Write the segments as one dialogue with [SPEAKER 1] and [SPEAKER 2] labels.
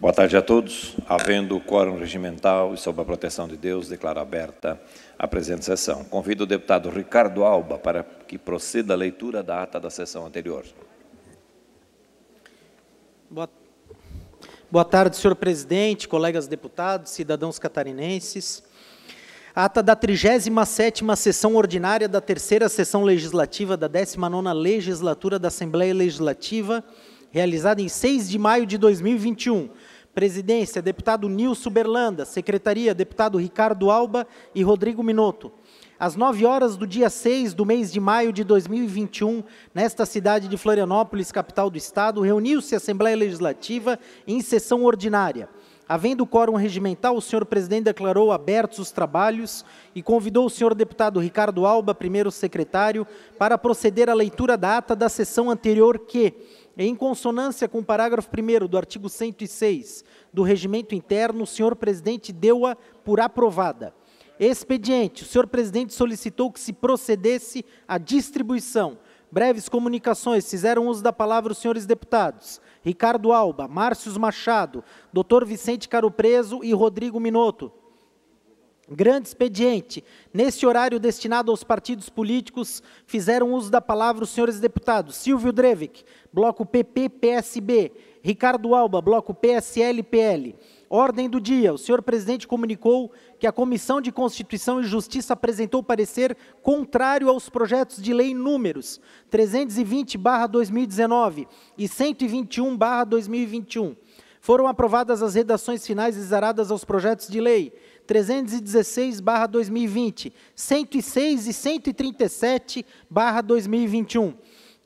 [SPEAKER 1] Boa tarde a todos. Havendo o quórum regimental e sob a proteção de Deus, declaro aberta a presente sessão. Convido o deputado Ricardo Alba para que proceda a leitura da ata da sessão anterior.
[SPEAKER 2] Boa, Boa tarde, senhor presidente, colegas deputados, cidadãos catarinenses. Ata da 37ª sessão ordinária da terceira sessão legislativa da 19ª legislatura da Assembleia Legislativa, realizada em 6 de maio de 2021 Presidência, deputado Nilson Berlanda. Secretaria, deputado Ricardo Alba e Rodrigo Minotto. Às 9 horas do dia 6 do mês de maio de 2021, nesta cidade de Florianópolis, capital do estado, reuniu-se a Assembleia Legislativa em sessão ordinária. Havendo quórum regimental, o senhor presidente declarou abertos os trabalhos e convidou o senhor deputado Ricardo Alba, primeiro secretário, para proceder à leitura da ata da sessão anterior que, em consonância com o parágrafo 1 do artigo 106 do Regimento Interno, o senhor presidente deu-a por aprovada. Expediente, o senhor presidente solicitou que se procedesse à distribuição. Breves comunicações, fizeram uso da palavra os senhores deputados. Ricardo Alba, Márcios Machado, Dr. Vicente Caro Preso e Rodrigo Minotto. Grande expediente. Nesse horário destinado aos partidos políticos, fizeram uso da palavra os senhores deputados Silvio Drevik, bloco PP-PSB, Ricardo Alba, bloco PSL-PL. Ordem do dia. O senhor presidente comunicou que a Comissão de Constituição e Justiça apresentou parecer contrário aos projetos de lei números 320/2019 e 121/2021. Foram aprovadas as redações finais exaradas aos projetos de lei 316/2020, 106 e 137/2021.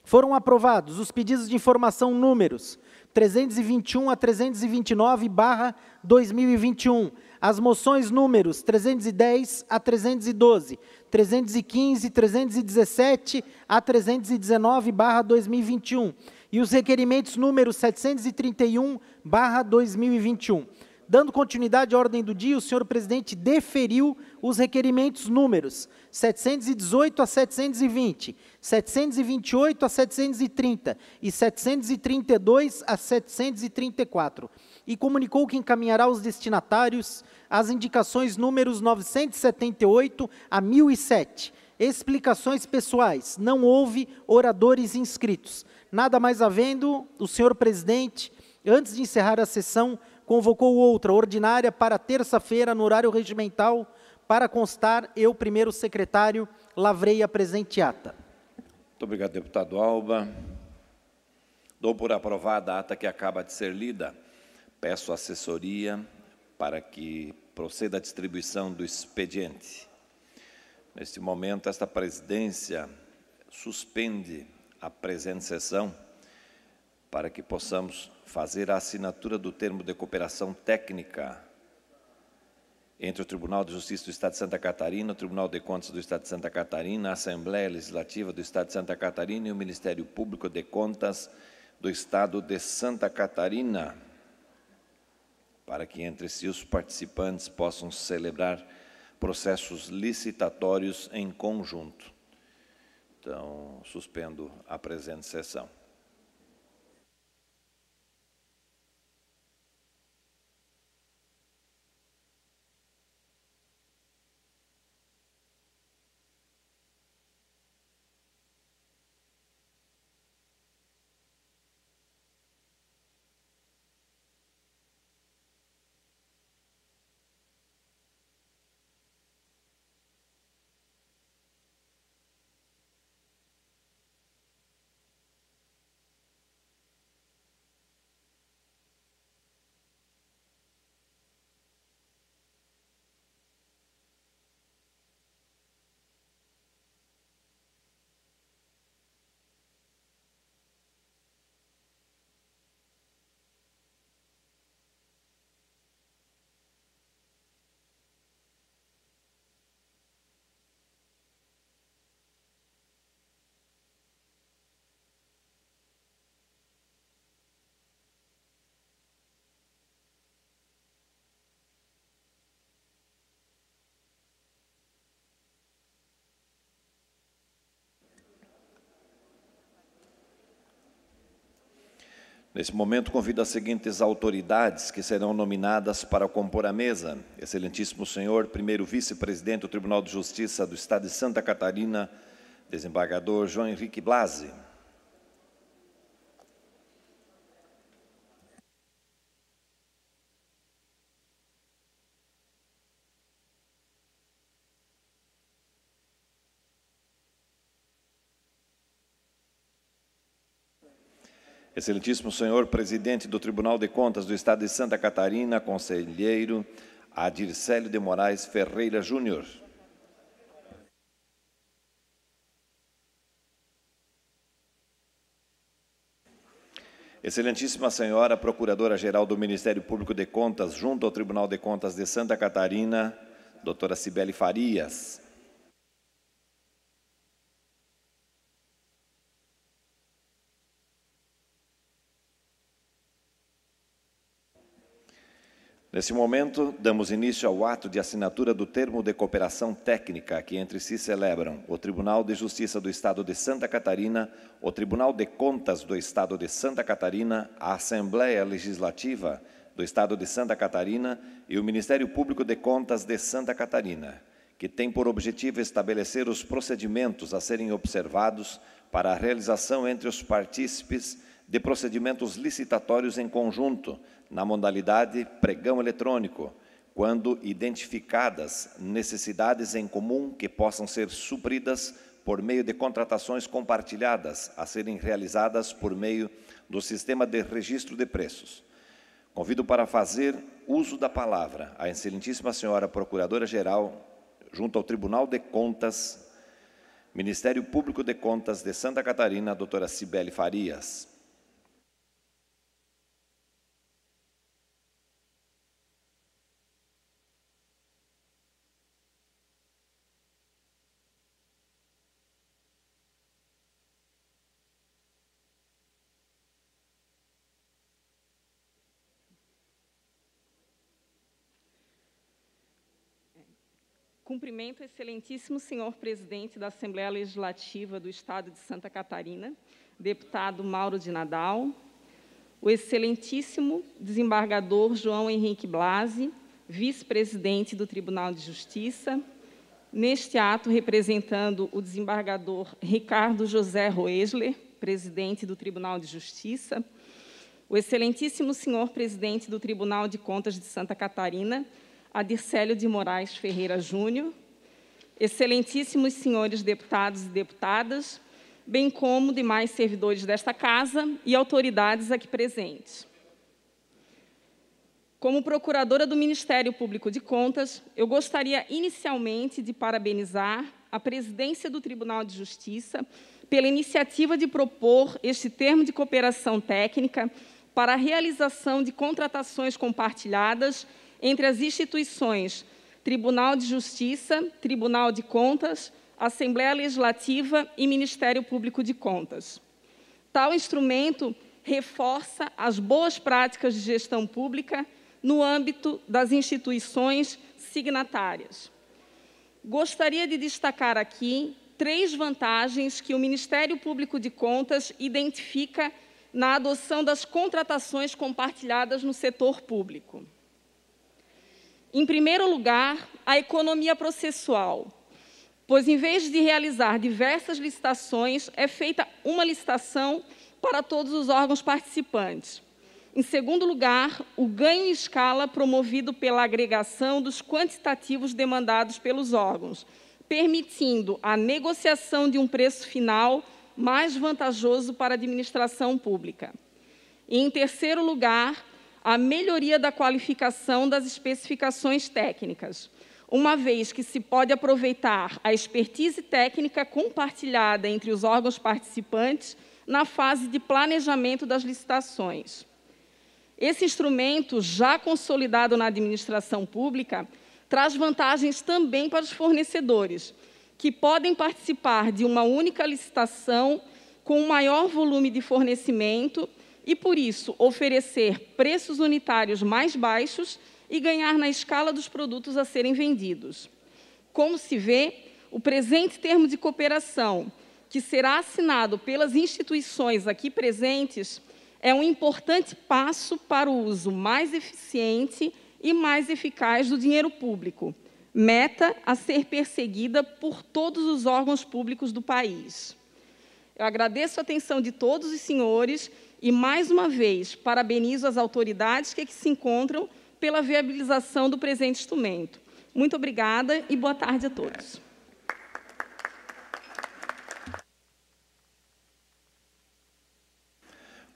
[SPEAKER 2] Foram aprovados os pedidos de informação números 321 a 329/2021, as moções números 310 a 312, 315 e 317 a 319/2021 e os requerimentos números 731/2021. Dando continuidade à ordem do dia, o senhor presidente deferiu os requerimentos números 718 a 720, 728 a 730 e 732 a 734, e comunicou que encaminhará os destinatários as indicações números 978 a 1007. Explicações pessoais. Não houve oradores inscritos. Nada mais havendo, o senhor presidente, antes de encerrar a sessão, convocou outra ordinária para terça-feira, no horário regimental, para constar, eu, primeiro secretário, lavrei a presente ata.
[SPEAKER 1] Muito obrigado, deputado Alba. Dou por aprovada a ata que acaba de ser lida. Peço assessoria para que proceda a distribuição do expediente. Neste momento, esta presidência suspende a presente sessão para que possamos fazer a assinatura do termo de cooperação técnica entre o Tribunal de Justiça do Estado de Santa Catarina, o Tribunal de Contas do Estado de Santa Catarina, a Assembleia Legislativa do Estado de Santa Catarina e o Ministério Público de Contas do Estado de Santa Catarina, para que entre si os participantes possam celebrar processos licitatórios em conjunto. Então, suspendo a presente sessão. Nesse momento, convido as seguintes autoridades que serão nominadas para compor a mesa. Excelentíssimo senhor, primeiro vice-presidente do Tribunal de Justiça do Estado de Santa Catarina, desembargador João Henrique Blasi. Excelentíssimo senhor presidente do Tribunal de Contas do Estado de Santa Catarina, conselheiro Adircélio de Moraes Ferreira Júnior. Excelentíssima senhora Procuradora-Geral do Ministério Público de Contas, junto ao Tribunal de Contas de Santa Catarina, doutora Cibele Farias. Nesse momento, damos início ao ato de assinatura do termo de cooperação técnica que entre si celebram o Tribunal de Justiça do Estado de Santa Catarina, o Tribunal de Contas do Estado de Santa Catarina, a Assembleia Legislativa do Estado de Santa Catarina e o Ministério Público de Contas de Santa Catarina, que tem por objetivo estabelecer os procedimentos a serem observados para a realização entre os partícipes de procedimentos licitatórios em conjunto, na modalidade pregão eletrônico, quando identificadas necessidades em comum que possam ser supridas por meio de contratações compartilhadas a serem realizadas por meio do sistema de registro de preços. Convido para fazer uso da palavra a excelentíssima senhora Procuradora-Geral, junto ao Tribunal de Contas, Ministério Público de Contas de Santa Catarina, a doutora Cibele Farias.
[SPEAKER 3] Cumprimento o excelentíssimo senhor presidente da Assembleia Legislativa do Estado de Santa Catarina, deputado Mauro de Nadal, o excelentíssimo desembargador João Henrique Blasi, vice-presidente do Tribunal de Justiça, neste ato representando o desembargador Ricardo José Roesler, presidente do Tribunal de Justiça, o excelentíssimo senhor presidente do Tribunal de Contas de Santa Catarina, Adircélio de Moraes Ferreira Júnior, excelentíssimos senhores deputados e deputadas, bem como demais servidores desta Casa e autoridades aqui presentes. Como procuradora do Ministério Público de Contas, eu gostaria inicialmente de parabenizar a presidência do Tribunal de Justiça pela iniciativa de propor este termo de cooperação técnica para a realização de contratações compartilhadas entre as instituições Tribunal de Justiça, Tribunal de Contas, Assembleia Legislativa e Ministério Público de Contas. Tal instrumento reforça as boas práticas de gestão pública no âmbito das instituições signatárias. Gostaria de destacar aqui três vantagens que o Ministério Público de Contas identifica na adoção das contratações compartilhadas no setor público. Em primeiro lugar, a economia processual, pois em vez de realizar diversas licitações, é feita uma licitação para todos os órgãos participantes. Em segundo lugar, o ganho em escala promovido pela agregação dos quantitativos demandados pelos órgãos, permitindo a negociação de um preço final mais vantajoso para a administração pública. E, em terceiro lugar, a melhoria da qualificação das especificações técnicas, uma vez que se pode aproveitar a expertise técnica compartilhada entre os órgãos participantes na fase de planejamento das licitações. Esse instrumento, já consolidado na administração pública, traz vantagens também para os fornecedores, que podem participar de uma única licitação com um maior volume de fornecimento e, por isso, oferecer preços unitários mais baixos e ganhar na escala dos produtos a serem vendidos. Como se vê, o presente termo de cooperação, que será assinado pelas instituições aqui presentes, é um importante passo para o uso mais eficiente e mais eficaz do dinheiro público, meta a ser perseguida por todos os órgãos públicos do país. Eu agradeço a atenção de todos os senhores e, mais uma vez, parabenizo as autoridades que aqui se encontram pela viabilização do presente instrumento. Muito obrigada e boa tarde a todos.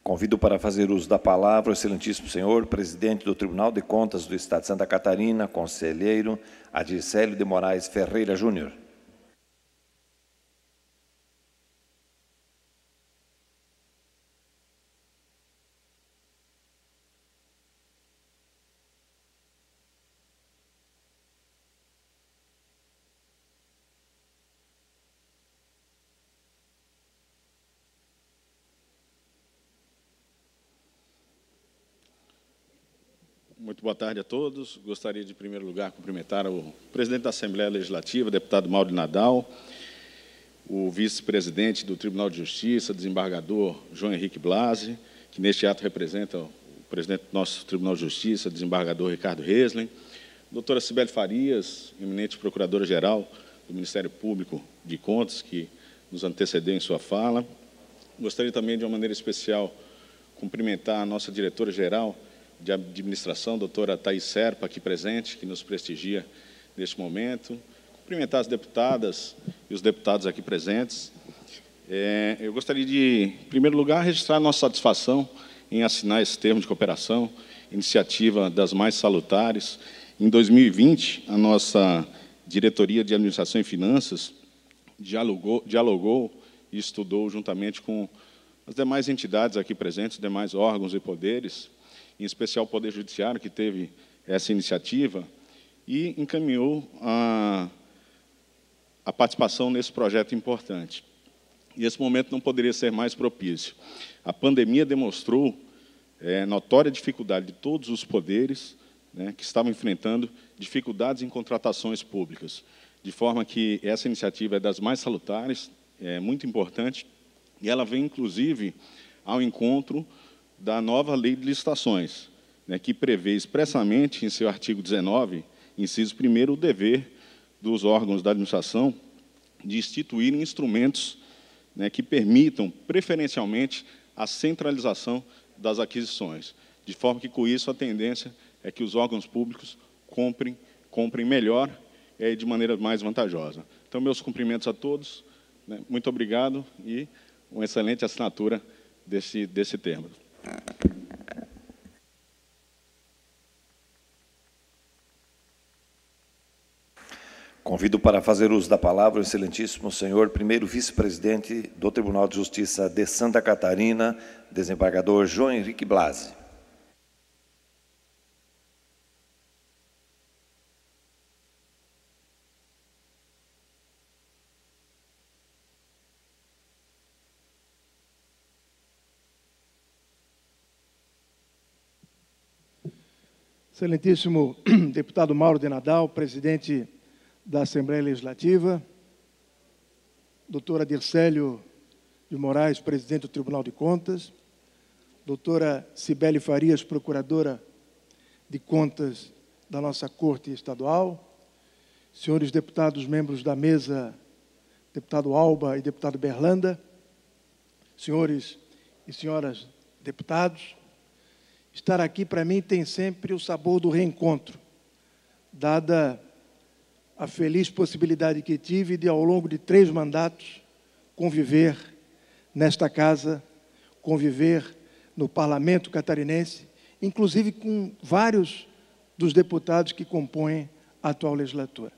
[SPEAKER 1] Convido para fazer uso da palavra o excelentíssimo senhor, presidente do Tribunal de Contas do Estado de Santa Catarina, conselheiro Adircélio de Moraes Ferreira Júnior.
[SPEAKER 4] Muito boa tarde a todos. Gostaria de, em primeiro lugar, cumprimentar o presidente da Assembleia Legislativa, deputado Mauro Nadal, o vice-presidente do Tribunal de Justiça, desembargador João Henrique Blasi, que neste ato representa o presidente do nosso Tribunal de Justiça, desembargador Ricardo Reslen, doutora Sibeli Farias, eminente procuradora-geral do Ministério Público de Contas, que nos antecedeu em sua fala. Gostaria também, de uma maneira especial, cumprimentar a nossa diretora-geral, de Administração, doutora Thais Serpa, aqui presente, que nos prestigia neste momento. Cumprimentar as deputadas e os deputados aqui presentes. É, eu gostaria de, em primeiro lugar, registrar nossa satisfação em assinar esse termo de cooperação, iniciativa das mais salutares. Em 2020, a nossa Diretoria de Administração e Finanças dialogou, dialogou e estudou juntamente com as demais entidades aqui presentes, demais órgãos e poderes, em especial o Poder Judiciário, que teve essa iniciativa, e encaminhou a, a participação nesse projeto importante. E esse momento não poderia ser mais propício. A pandemia demonstrou é, notória dificuldade de todos os poderes né, que estavam enfrentando dificuldades em contratações públicas, de forma que essa iniciativa é das mais salutares, é muito importante, e ela vem, inclusive, ao encontro da nova lei de licitações, né, que prevê expressamente, em seu artigo 19, inciso 1, o dever dos órgãos da administração de instituírem instrumentos né, que permitam, preferencialmente, a centralização das aquisições, de forma que, com isso, a tendência é que os órgãos públicos comprem, comprem melhor e de maneira mais vantajosa. Então, meus cumprimentos a todos, né, muito obrigado e uma excelente assinatura desse, desse termo.
[SPEAKER 1] Convido para fazer uso da palavra o excelentíssimo senhor primeiro vice-presidente do Tribunal de Justiça de Santa Catarina, desembargador João Henrique Blasi.
[SPEAKER 5] Excelentíssimo deputado Mauro de Nadal, presidente da Assembleia Legislativa, doutora Dircélio de Moraes, presidente do Tribunal de Contas, doutora Cibele Farias, procuradora de Contas da nossa Corte Estadual, senhores deputados, membros da mesa, deputado Alba e deputado Berlanda, senhores e senhoras deputados, Estar aqui para mim tem sempre o sabor do reencontro, dada a feliz possibilidade que tive de, ao longo de três mandatos, conviver nesta casa, conviver no parlamento catarinense, inclusive com vários dos deputados que compõem a atual legislatura.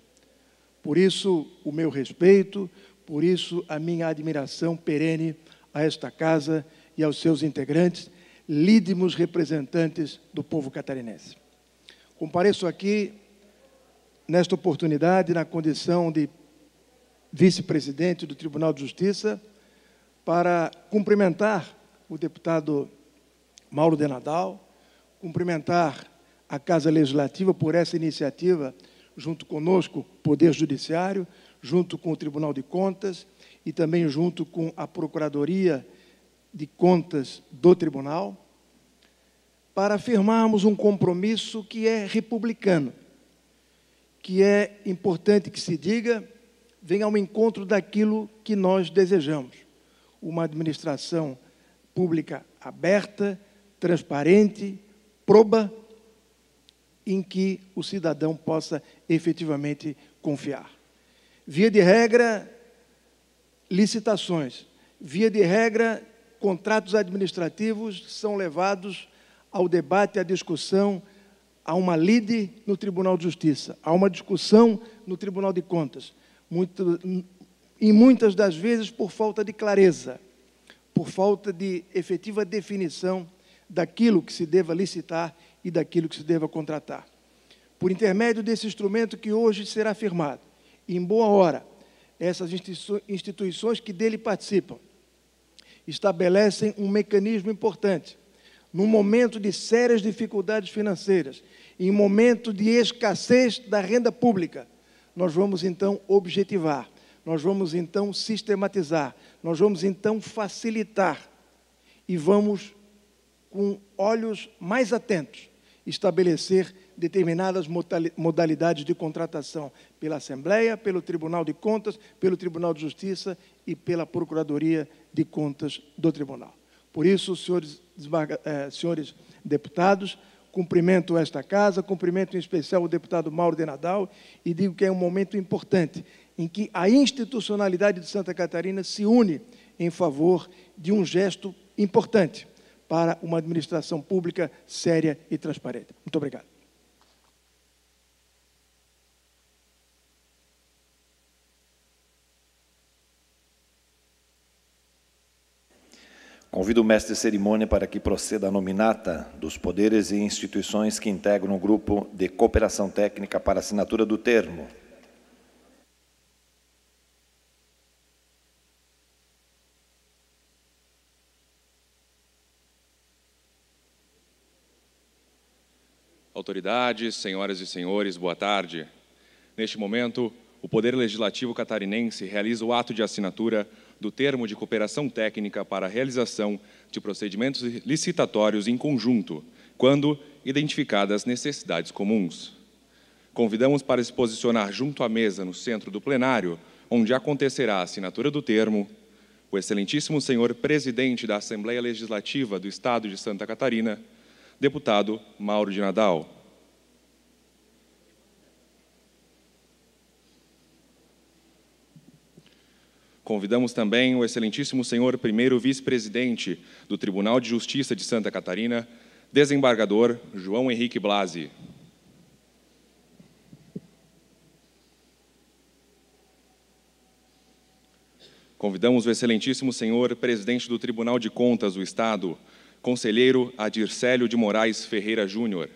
[SPEAKER 5] Por isso, o meu respeito, por isso, a minha admiração perene a esta casa e aos seus integrantes lídimos representantes do povo catarinense. Compareço aqui, nesta oportunidade, na condição de vice-presidente do Tribunal de Justiça, para cumprimentar o deputado Mauro de Nadal, cumprimentar a Casa Legislativa por essa iniciativa, junto conosco, Poder Judiciário, junto com o Tribunal de Contas e também junto com a Procuradoria de Contas do Tribunal, para afirmarmos um compromisso que é republicano, que é importante que se diga, vem ao encontro daquilo que nós desejamos. Uma administração pública aberta, transparente, proba, em que o cidadão possa efetivamente confiar. Via de regra, licitações. Via de regra, contratos administrativos são levados ao debate, à discussão, a uma lide no Tribunal de Justiça, a uma discussão no Tribunal de Contas. Muito, e muitas das vezes por falta de clareza, por falta de efetiva definição daquilo que se deva licitar e daquilo que se deva contratar. Por intermédio desse instrumento que hoje será firmado, em boa hora, essas instituições que dele participam estabelecem um mecanismo importante. Num momento de sérias dificuldades financeiras, em momento de escassez da renda pública, nós vamos então objetivar, nós vamos então sistematizar, nós vamos então facilitar e vamos, com olhos mais atentos, estabelecer determinadas modalidades de contratação pela Assembleia, pelo Tribunal de Contas, pelo Tribunal de Justiça e pela Procuradoria de Contas do Tribunal. Por isso, senhores, eh, senhores deputados, cumprimento esta casa, cumprimento em especial o deputado Mauro de Nadal e digo que é um momento importante em que a institucionalidade de Santa Catarina se une em favor de um gesto importante para uma administração pública séria e transparente. Muito obrigado.
[SPEAKER 1] Convido o mestre de cerimônia para que proceda a nominata dos poderes e instituições que integram o grupo de cooperação técnica para assinatura do termo.
[SPEAKER 6] Autoridades, senhoras e senhores, boa tarde. Neste momento, o Poder Legislativo catarinense realiza o ato de assinatura do termo de cooperação técnica para a realização de procedimentos licitatórios em conjunto, quando identificadas necessidades comuns. Convidamos para se posicionar junto à mesa no centro do plenário, onde acontecerá a assinatura do termo, o excelentíssimo senhor presidente da Assembleia Legislativa do Estado de Santa Catarina, deputado Mauro de Nadal. Convidamos também o excelentíssimo senhor primeiro vice-presidente do Tribunal de Justiça de Santa Catarina, desembargador João Henrique Blasi. Convidamos o excelentíssimo senhor presidente do Tribunal de Contas do Estado, Conselheiro Adircélio de Moraes Ferreira Júnior.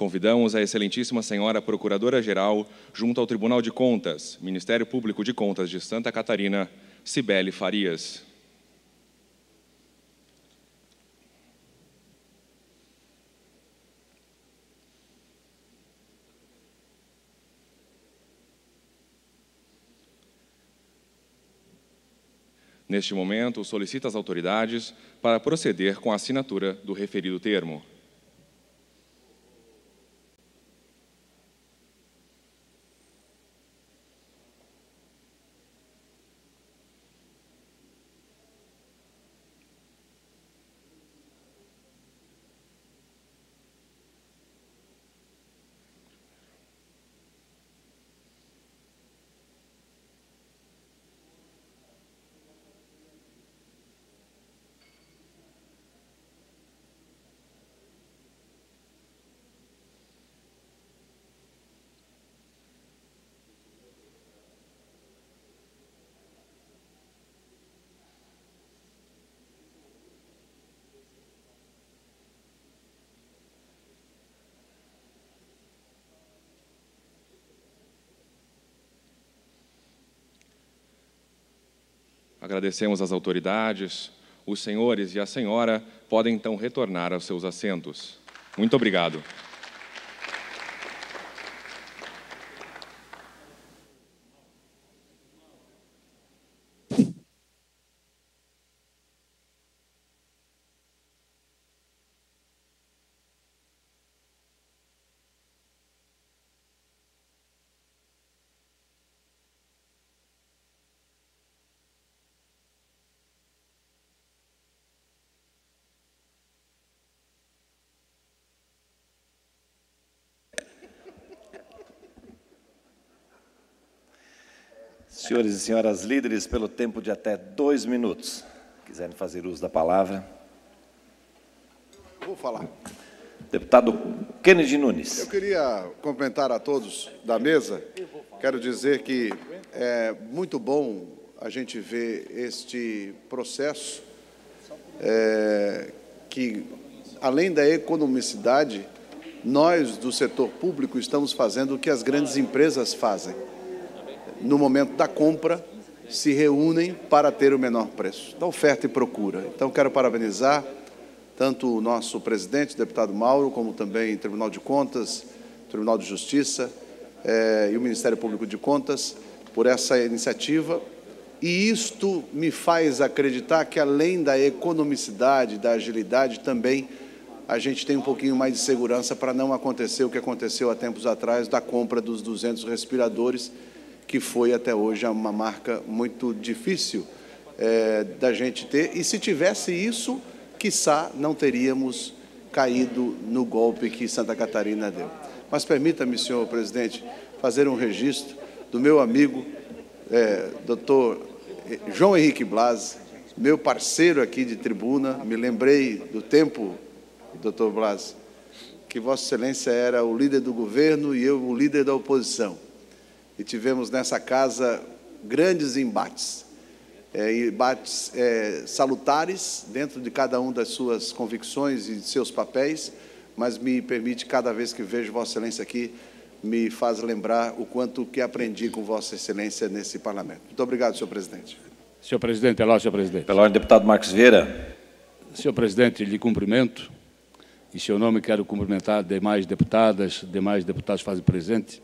[SPEAKER 6] Convidamos a Excelentíssima Senhora Procuradora-Geral, junto ao Tribunal de Contas, Ministério Público de Contas de Santa Catarina, Cibele Farias. Neste momento, solicita as autoridades para proceder com a assinatura do referido termo. Agradecemos às autoridades. Os senhores e a senhora podem então retornar aos seus assentos. Muito obrigado.
[SPEAKER 1] Senhores e senhoras líderes, pelo tempo de até dois minutos, quiserem fazer uso da palavra.
[SPEAKER 7] Vou falar.
[SPEAKER 1] Deputado Kennedy Nunes.
[SPEAKER 7] Eu queria cumprimentar a todos da mesa. Quero dizer que é muito bom a gente ver este processo é, que, além da economicidade, nós do setor público estamos fazendo o que as grandes empresas fazem no momento da compra, se reúnem para ter o menor preço, da oferta e procura. Então, quero parabenizar tanto o nosso presidente, deputado Mauro, como também o Tribunal de Contas, Tribunal de Justiça eh, e o Ministério Público de Contas por essa iniciativa. E isto me faz acreditar que, além da economicidade, da agilidade, também a gente tem um pouquinho mais de segurança para não acontecer o que aconteceu há tempos atrás da compra dos 200 respiradores que foi até hoje uma marca muito difícil é, da gente ter. E se tivesse isso, quiçá não teríamos caído no golpe que Santa Catarina deu. Mas permita-me, senhor presidente, fazer um registro do meu amigo, é, doutor João Henrique Blas, meu parceiro aqui de tribuna. Me lembrei do tempo, doutor Blas, que Vossa Excelência era o líder do governo e eu o líder da oposição e tivemos nessa casa grandes embates, é, embates é, salutares dentro de cada um das suas convicções e de seus papéis, mas me permite, cada vez que vejo Vossa Excelência aqui, me faz lembrar o quanto que aprendi com Vossa Excelência nesse parlamento. Muito obrigado, senhor presidente.
[SPEAKER 8] Senhor presidente, é lá, senhor presidente.
[SPEAKER 1] Pela ordem, deputado Marcos Vieira.
[SPEAKER 8] Senhor presidente, lhe cumprimento. Em seu nome, quero cumprimentar demais deputadas, demais deputados fazem presente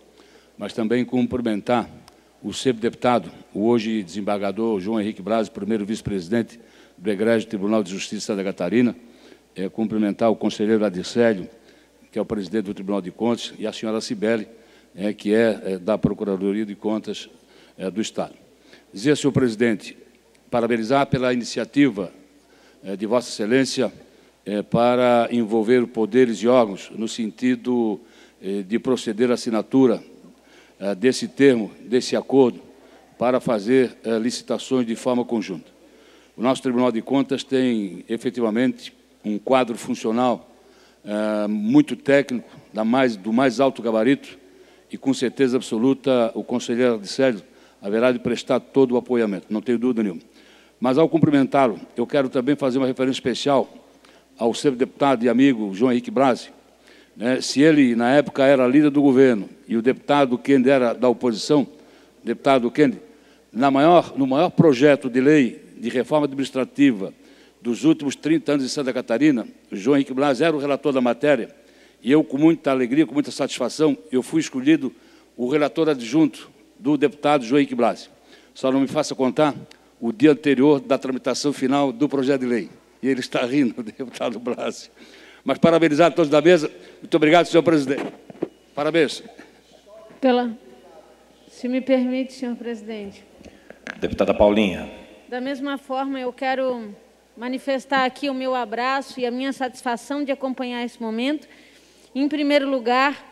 [SPEAKER 8] mas também cumprimentar o sempre deputado, o hoje desembargador João Henrique Braz, primeiro vice-presidente do Egrégio Tribunal de Justiça da Catarina, é, cumprimentar o conselheiro Adircélio, que é o presidente do Tribunal de Contas, e a senhora Cibele, é, que é, é, da Procuradoria de Contas é, do Estado. Dizer, senhor presidente, parabenizar pela iniciativa é, de Vossa Excelência é, para envolver poderes e órgãos no sentido de proceder à assinatura desse termo, desse acordo, para fazer eh, licitações de forma conjunta. O nosso Tribunal de Contas tem, efetivamente, um quadro funcional eh, muito técnico, mais, do mais alto gabarito, e, com certeza absoluta, o conselheiro Adicélio haverá de prestar todo o apoiamento, não tenho dúvida nenhuma. Mas, ao cumprimentá-lo, eu quero também fazer uma referência especial ao seu deputado e amigo João Henrique Brasi, né, se ele, na época, era líder do governo e o deputado Kennedy era da oposição, deputado Kennedy, na maior, no maior projeto de lei de reforma administrativa dos últimos 30 anos em Santa Catarina, João Henrique Blas era o relator da matéria, e eu, com muita alegria, com muita satisfação, eu fui escolhido o relator adjunto do deputado João Henrique Blas. Só não me faça contar o dia anterior da tramitação final do projeto de lei. E ele está rindo, deputado Blas. Mas parabenizar a todos da mesa. Muito obrigado, senhor presidente. Parabéns.
[SPEAKER 9] Pela... Se me permite, senhor presidente.
[SPEAKER 1] Deputada Paulinha.
[SPEAKER 9] Da mesma forma, eu quero manifestar aqui o meu abraço e a minha satisfação de acompanhar esse momento. Em primeiro lugar,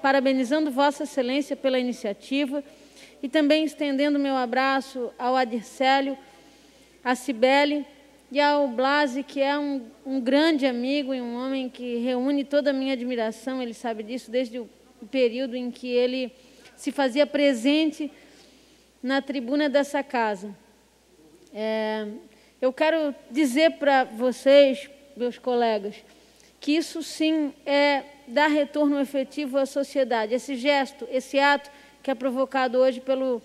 [SPEAKER 9] parabenizando Vossa Excelência pela iniciativa e também estendendo meu abraço ao Adircélio, à Cibele e ao Blasi, que é um, um, grande amigo e um homem que reúne toda a minha admiração, ele sabe disso desde o período em que ele se fazia presente na tribuna dessa casa. É, eu quero dizer para vocês, meus colegas, que isso sim é dar retorno efetivo à sociedade. Esse gesto, esse ato que é provocado hoje pelo,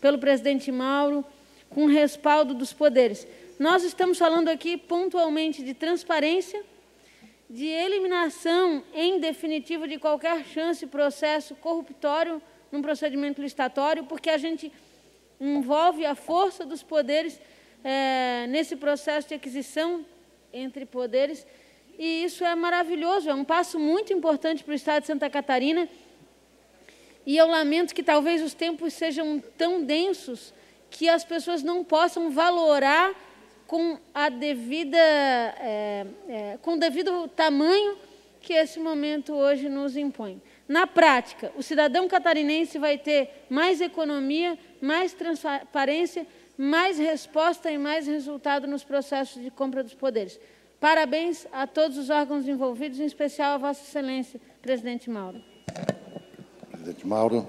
[SPEAKER 9] pelo presidente Mauro, com respaldo dos poderes. Nós estamos falando aqui pontualmente de transparência, de eliminação, em definitivo, de qualquer chance, processo corruptório num procedimento licitatório, porque a gente envolve a força dos poderes é, nesse processo de aquisição entre poderes, e isso é maravilhoso, é um passo muito importante para o Estado de Santa Catarina, e eu lamento que talvez os tempos sejam tão densos que as pessoas não possam valorar com a devida, é, é, com o devido tamanho que esse momento hoje nos impõe. Na prática, o cidadão catarinense vai ter mais economia, mais transparência, mais resposta e mais resultado nos processos de compra dos poderes. Parabéns a todos os órgãos envolvidos, em especial a Vossa Excelência, presidente Mauro.
[SPEAKER 10] Presidente Mauro.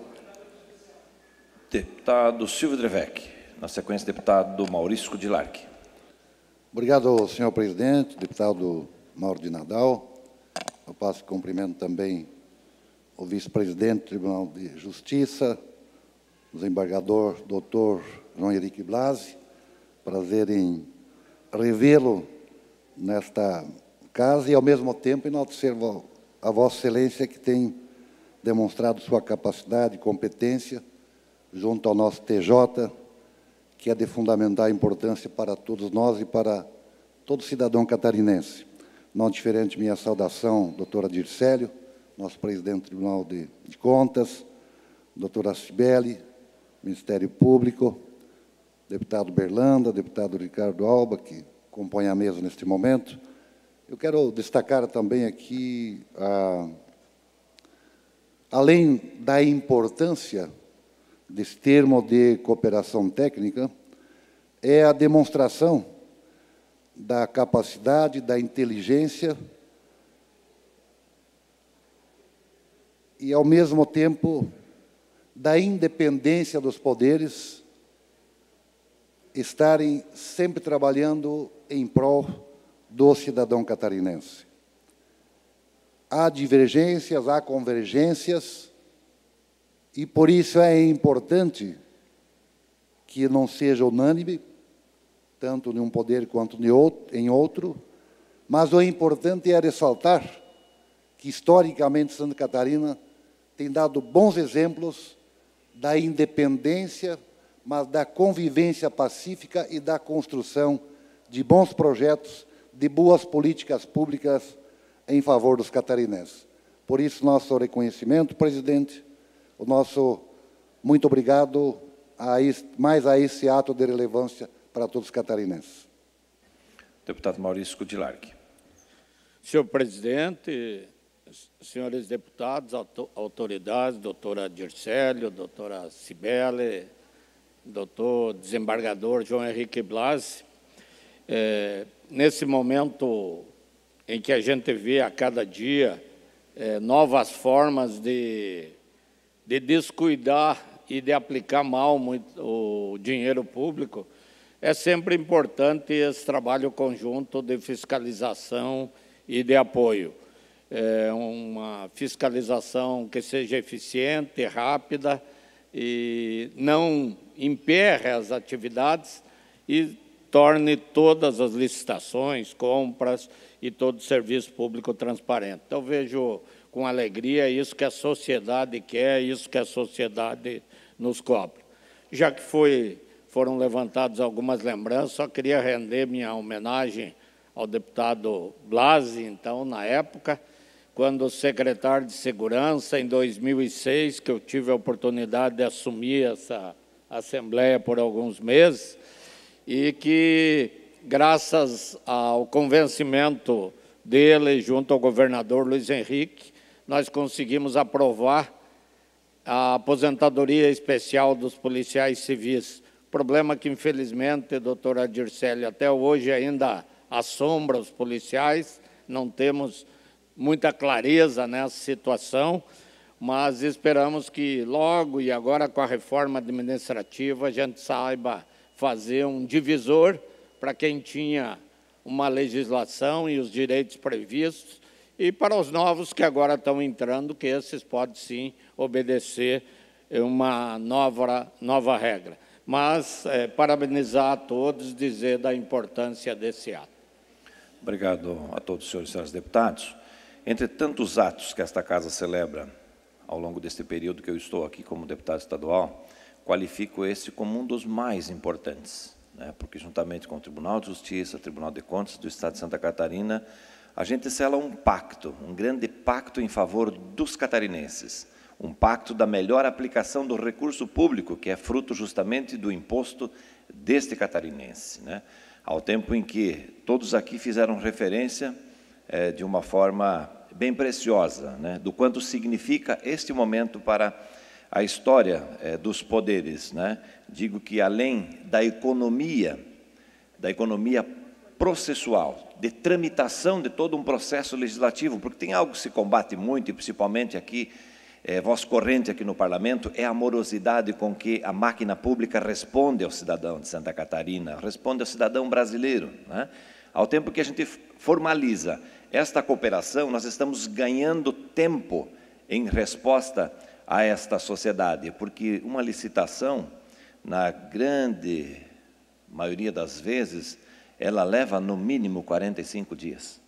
[SPEAKER 1] Deputado Silvio Drevec. Na sequência, deputado Maurício Kudilark.
[SPEAKER 10] Obrigado, senhor presidente, deputado Mauro de Nadal. Eu passo cumprimento também o vice-presidente do Tribunal de Justiça, desembargador doutor João Henrique Blasi. Prazer em revê-lo nesta casa e, ao mesmo tempo, enaltecer a Vossa Excelência que tem demonstrado sua capacidade e competência junto ao nosso TJ, que é de fundamental importância para todos nós e para todo cidadão catarinense. Não diferente minha saudação, doutora Dircélio, nosso presidente do Tribunal de, de Contas, doutora Cibele, Ministério Público, deputado Berlanda, deputado Ricardo Alba, que compõe a mesa neste momento. Eu quero destacar também aqui, a, além da importância desse termo de cooperação técnica, é a demonstração da capacidade, da inteligência e, ao mesmo tempo, da independência dos poderes estarem sempre trabalhando em prol do cidadão catarinense. Há divergências, há convergências, e por isso é importante que não seja unânime, tanto em um poder quanto em outro, mas o importante é ressaltar que, historicamente, Santa Catarina tem dado bons exemplos da independência, mas da convivência pacífica e da construção de bons projetos, de boas políticas públicas em favor dos catarinenses. Por isso, nosso reconhecimento, presidente, o nosso muito obrigado a mais a esse ato de relevância para todos os catarinenses.
[SPEAKER 1] Deputado Maurício Kudilark.
[SPEAKER 11] Senhor presidente, senhores deputados, autoridades, doutora Dircélio, doutora Cibele, doutor desembargador João Henrique Blasi, é, nesse momento em que a gente vê a cada dia é, novas formas de, de descuidar e de aplicar mal muito, o dinheiro público, é sempre importante esse trabalho conjunto de fiscalização e de apoio é, uma fiscalização que seja eficiente, rápida e não emperre as atividades e torne todas as licitações, compras e todo o serviço público transparente. Então, vejo com alegria isso que a sociedade quer, isso que a sociedade nos cobra. Já que foi, foram levantadas algumas lembranças, só queria render minha homenagem ao deputado Blasi, então, na época, quando secretário de Segurança, em 2006, que eu tive a oportunidade de assumir essa Assembleia por alguns meses, e que, graças ao convencimento dele, junto ao governador Luiz Henrique, nós conseguimos aprovar a aposentadoria especial dos policiais civis. Problema que, infelizmente, doutora Dircele, até hoje ainda assombra os policiais, não temos muita clareza nessa situação, mas esperamos que logo e agora com a reforma administrativa a gente saiba fazer um divisor para quem tinha uma legislação e os direitos previstos e para os novos que agora estão entrando, que esses podem sim obedecer uma nova, nova regra. Mas é, parabenizar a todos, dizer da importância desse ato.
[SPEAKER 1] Obrigado a todos os senhores e senhoras deputados. Entre tantos atos que esta casa celebra ao longo deste período que eu estou aqui como deputado estadual, qualifico esse como um dos mais importantes, né? porque juntamente com o Tribunal de Justiça, Tribunal de Contas do Estado de Santa Catarina, a gente sela um pacto, um grande pacto em favor dos catarinenses, um pacto da melhor aplicação do recurso público, que é fruto justamente do imposto deste catarinense. Né? Ao tempo em que todos aqui fizeram referência é, de uma forma bem preciosa, né, do quanto significa este momento para a história é, dos poderes. Né? Digo que além da economia, da economia processual, de tramitação de todo um processo legislativo, porque tem algo que se combate muito, e principalmente aqui, é, voz corrente aqui no parlamento, é a morosidade com que a máquina pública responde ao cidadão de Santa Catarina, responde ao cidadão brasileiro. Né? Ao tempo que a gente formaliza esta cooperação, nós estamos ganhando tempo em resposta a esta sociedade, porque uma licitação, na grande maioria das vezes, ela leva no mínimo 45 dias.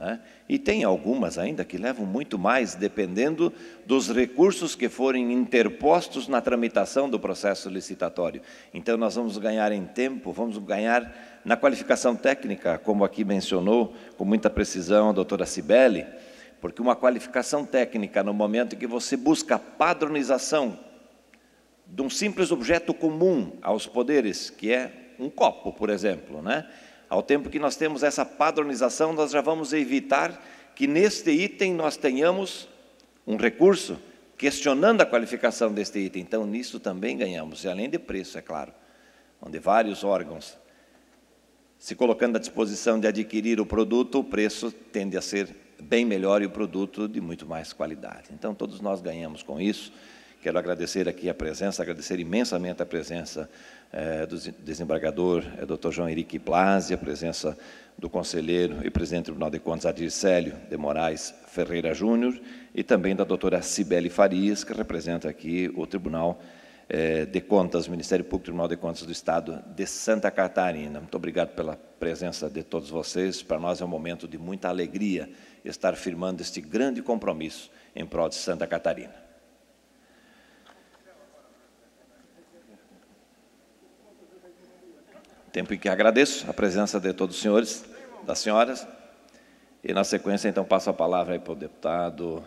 [SPEAKER 1] Né? E tem algumas ainda que levam muito mais, dependendo dos recursos que forem interpostos na tramitação do processo licitatório. Então, nós vamos ganhar em tempo, vamos ganhar na qualificação técnica, como aqui mencionou com muita precisão a doutora Cibele, porque uma qualificação técnica, no momento em que você busca padronização de um simples objeto comum aos poderes, que é um copo, por exemplo, né? Ao tempo que nós temos essa padronização, nós já vamos evitar que neste item nós tenhamos um recurso questionando a qualificação deste item. Então, nisso também ganhamos, e além de preço, é claro, onde vários órgãos se colocando à disposição de adquirir o produto, o preço tende a ser bem melhor e o produto de muito mais qualidade. Então, todos nós ganhamos com isso. Quero agradecer aqui a presença, agradecer imensamente a presença eh, do desembargador eh, Dr. João Henrique Blasi, a presença do conselheiro e presidente do Tribunal de Contas Adircélio de Moraes Ferreira Júnior e também da doutora Cibele Farias, que representa aqui o Tribunal eh, de Contas, Ministério Público Tribunal de Contas do Estado de Santa Catarina. Muito obrigado pela presença de todos vocês. Para nós é um momento de muita alegria estar firmando este grande compromisso em prol de Santa Catarina. Tempo em que agradeço a presença de todos os senhores, das senhoras. E na sequência, então, passo a palavra para o deputado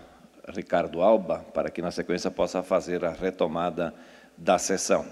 [SPEAKER 1] Ricardo Alba, para que na sequência possa fazer a retomada da sessão.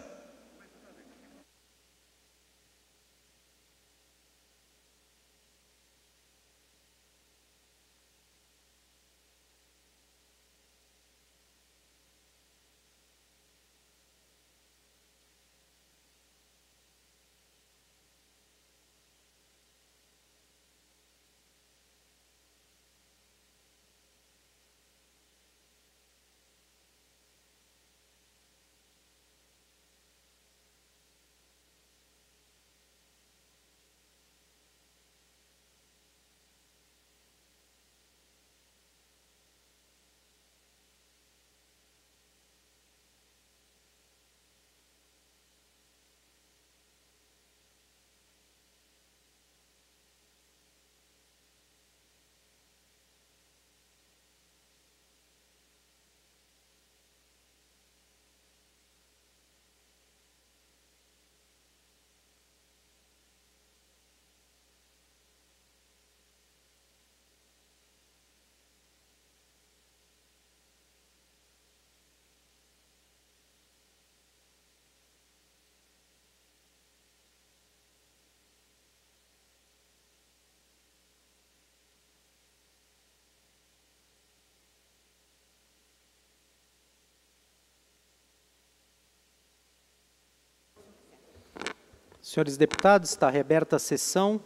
[SPEAKER 2] Senhores deputados, está reaberta a sessão.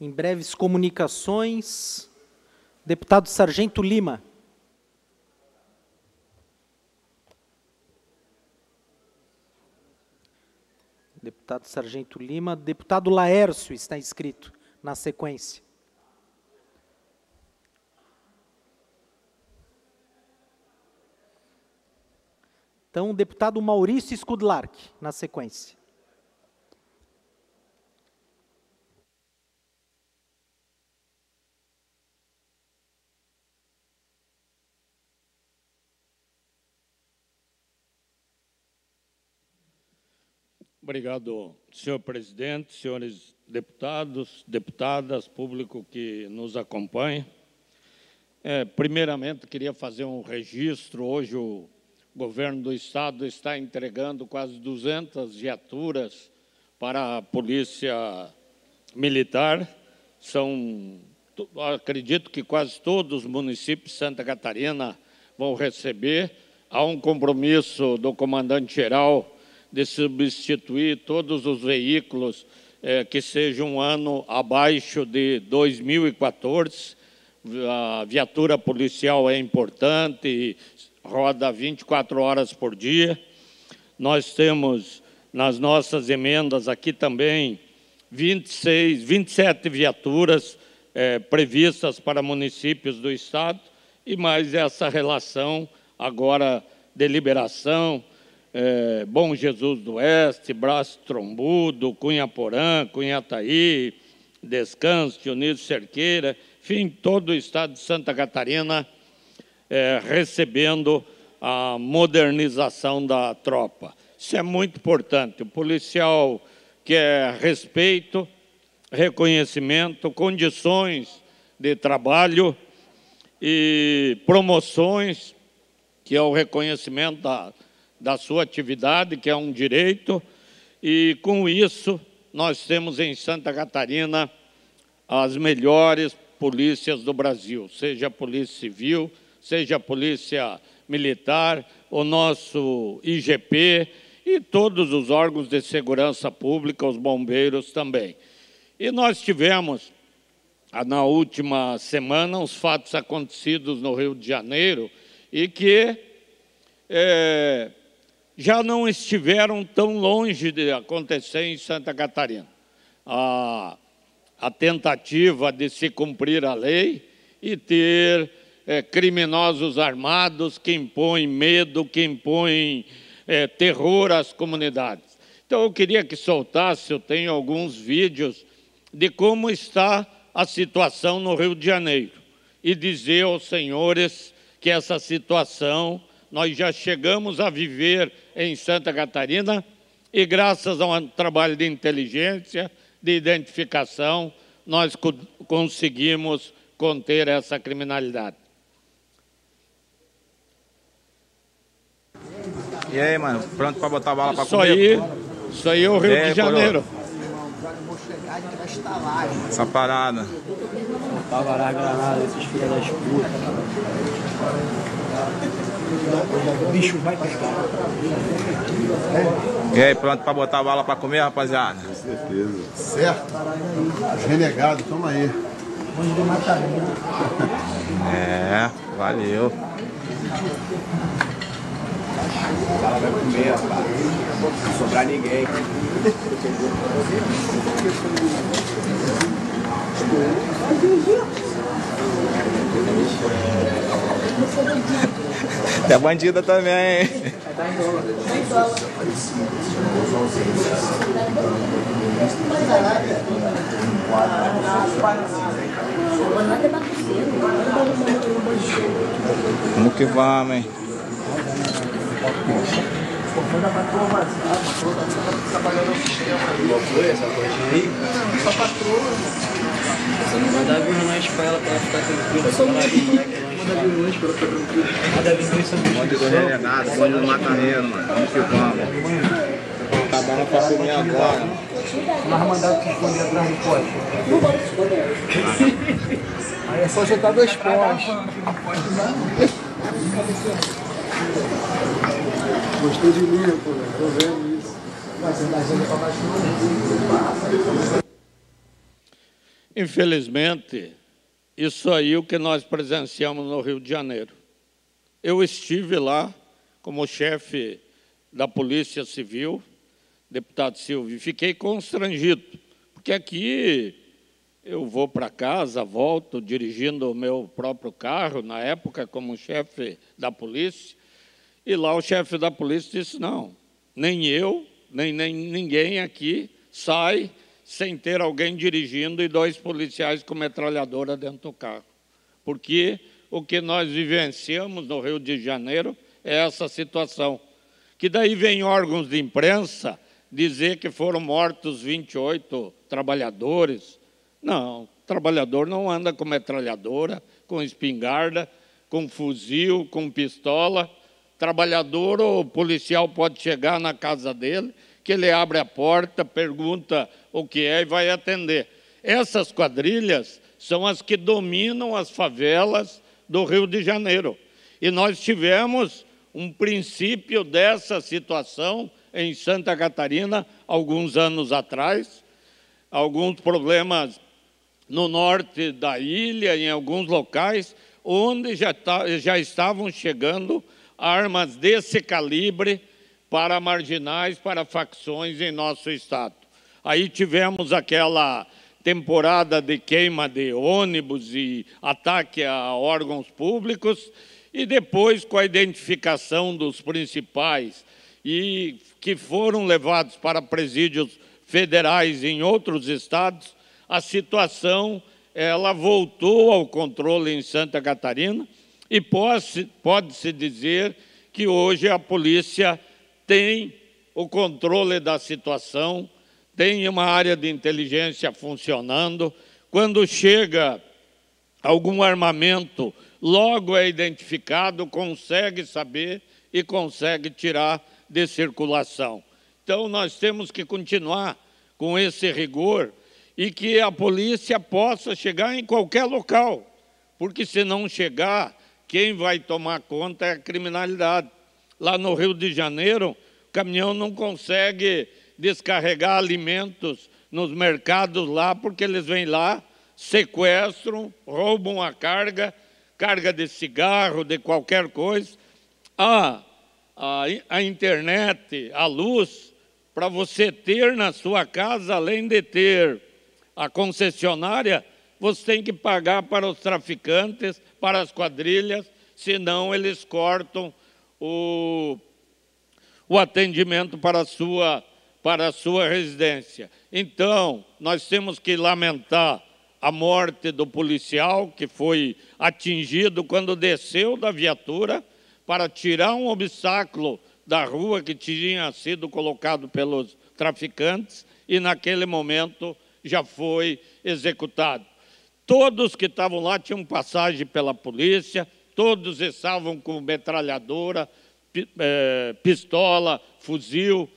[SPEAKER 2] Em breves comunicações, deputado Sargento Lima. Deputado Sargento Lima. Deputado Laércio está inscrito na sequência. Então, deputado Maurício Skudlark, na sequência.
[SPEAKER 11] Obrigado, senhor presidente, senhores deputados, deputadas, público que nos acompanha. É, primeiramente, queria fazer um registro. Hoje, o governo do Estado está entregando quase 200 viaturas para a Polícia Militar. São acredito que quase todos os municípios de Santa Catarina vão receber. Há um compromisso do comandante-geral de substituir todos os veículos é, que sejam um ano abaixo de 2014. A viatura policial é importante, roda 24 horas por dia. Nós temos nas nossas emendas aqui também 26, 27 viaturas é, previstas para municípios do Estado e mais essa relação agora deliberação, é, Bom Jesus do Oeste, Braço Trombudo, Cunha Porã, Cunhataí, Descanso, Dionísio Cerqueira, enfim, todo o estado de Santa Catarina é, recebendo a modernização da tropa. Isso é muito importante. O policial quer respeito, reconhecimento, condições de trabalho e promoções, que é o reconhecimento da, da sua atividade, que é um direito, e com isso nós temos em Santa Catarina as melhores polícias do Brasil, seja a Polícia Civil, seja a Polícia Militar, o nosso IGP e todos os órgãos de segurança pública, os bombeiros também. E nós tivemos, ah, na última semana, uns fatos acontecidos no Rio de Janeiro e que é, já não estiveram tão longe de acontecer em Santa Catarina. A, a tentativa de se cumprir a lei e ter é, criminosos armados que impõem medo, que impõem é, terror às comunidades. Então eu queria que soltasse, eu tenho alguns vídeos de como está a situação no Rio de Janeiro e dizer aos senhores que essa situação nós já chegamos a viver em Santa Catarina e, graças a um trabalho de inteligência, de identificação, nós co conseguimos conter essa criminalidade.
[SPEAKER 12] E aí, mano, pronto para botar bala para
[SPEAKER 11] comer? Isso aí, isso aí é o Rio de Janeiro.
[SPEAKER 12] Essa parada.
[SPEAKER 13] Tava varar granada, esses filhos das putas. O bicho vai pegar.
[SPEAKER 12] E aí, pronto pra botar a bala pra comer, rapaziada?
[SPEAKER 14] Com certeza. Certo? Os renegados, toma aí.
[SPEAKER 12] É, valeu.
[SPEAKER 13] A bala vai comer, rapaz. Não sobrar ninguém.
[SPEAKER 12] É bandida também. Vamos que vamos, hein?
[SPEAKER 13] Foi da patroa vazada, a patroa tá trabalhando no sistema. Qual foi essa coisinha aí? Só patroa. Você não manda vir lanche pra ela pra ela ficar tranquila. Só manda vir lanche pra ela ficar tranquila. Manda vir lanche também.
[SPEAKER 12] Manda do renegado, manda do macaneiro, mano. Vamos que vamos. Acabando pra comer agora.
[SPEAKER 13] Nós mandamos te esconder atrás do poste. Não vamos esconder. Aí é só juntar dois postes. Gostei de mim, pô, tô vendo isso.
[SPEAKER 11] Infelizmente, isso aí é o que nós presenciamos no Rio de Janeiro. Eu estive lá como chefe da Polícia Civil, deputado Silvio, e fiquei constrangido, porque aqui eu vou para casa, volto dirigindo o meu próprio carro, na época como chefe da polícia, e lá o chefe da polícia disse: não, nem eu, nem, nem ninguém aqui sai sem ter alguém dirigindo e dois policiais com metralhadora dentro do carro. Porque o que nós vivenciamos no Rio de Janeiro é essa situação. Que daí vem órgãos de imprensa dizer que foram mortos 28 trabalhadores. Não, trabalhador não anda com metralhadora, com espingarda, com fuzil, com pistola trabalhador ou policial pode chegar na casa dele, que ele abre a porta, pergunta o que é e vai atender. Essas quadrilhas são as que dominam as favelas do Rio de Janeiro. E nós tivemos um princípio dessa situação em Santa Catarina alguns anos atrás, alguns problemas no norte da ilha, em alguns locais, onde já, tá, já estavam chegando armas desse calibre para marginais, para facções em nosso estado. Aí tivemos aquela temporada de queima de ônibus e ataque a órgãos públicos, e depois, com a identificação dos principais e que foram levados para presídios federais em outros estados, a situação ela voltou ao controle em Santa Catarina e pode-se pode dizer que hoje a polícia tem o controle da situação, tem uma área de inteligência funcionando. Quando chega algum armamento, logo é identificado, consegue saber e consegue tirar de circulação. Então, nós temos que continuar com esse rigor e que a polícia possa chegar em qualquer local, porque se não chegar, quem vai tomar conta é a criminalidade. Lá no Rio de Janeiro, o caminhão não consegue descarregar alimentos nos mercados lá, porque eles vêm lá, sequestram, roubam a carga, carga de cigarro, de qualquer coisa. Ah, a, a internet, a luz, para você ter na sua casa, além de ter a concessionária, você tem que pagar para os traficantes, para as quadrilhas, senão eles cortam o, o atendimento para a, sua, para a sua residência. Então, nós temos que lamentar a morte do policial que foi atingido quando desceu da viatura para tirar um obstáculo da rua que tinha sido colocado pelos traficantes e naquele momento já foi executado. Todos que estavam lá tinham passagem pela polícia, todos estavam com metralhadora, é, pistola, fuzil.